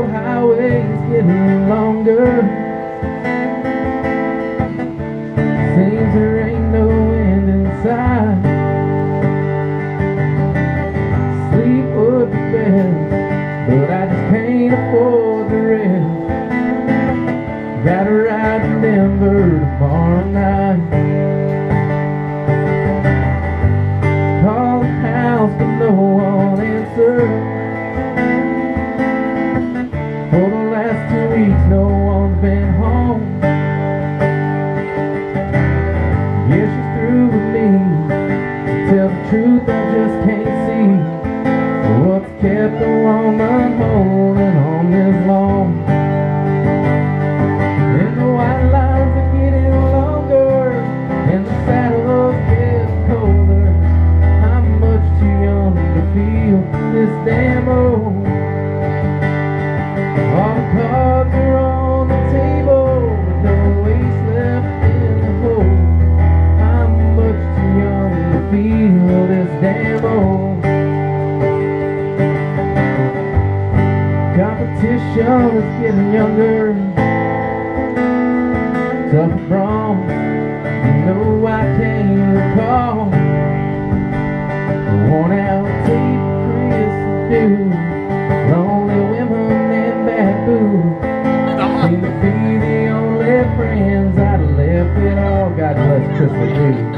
old highway is getting longer. Seems there ain't no end inside Sleep would be better But I just can't afford the rest. Gotta last two weeks, no one's been home. Yeah, she's through with me. Tell the truth, I just can't see what's kept a woman holding on this long. And the white lines are getting longer, and the colder. I'm much too young to feel this damn Is getting younger. Tough brawn, you know I can't recall. Worn out tape, Chris LeDoux, lonely women and bad booze. Seem to be the only friends I'd left it all. God bless Chris. And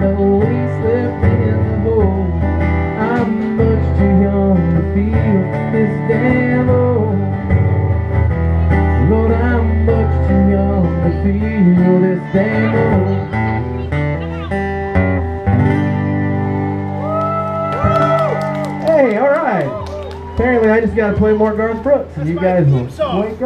with no ace in the hole. I'm much too young to feel this damn old. Lord, I'm much too young to feel this damn old. Hey, all right. Apparently, I just got to play more Garth Brooks, and you guys will wake up.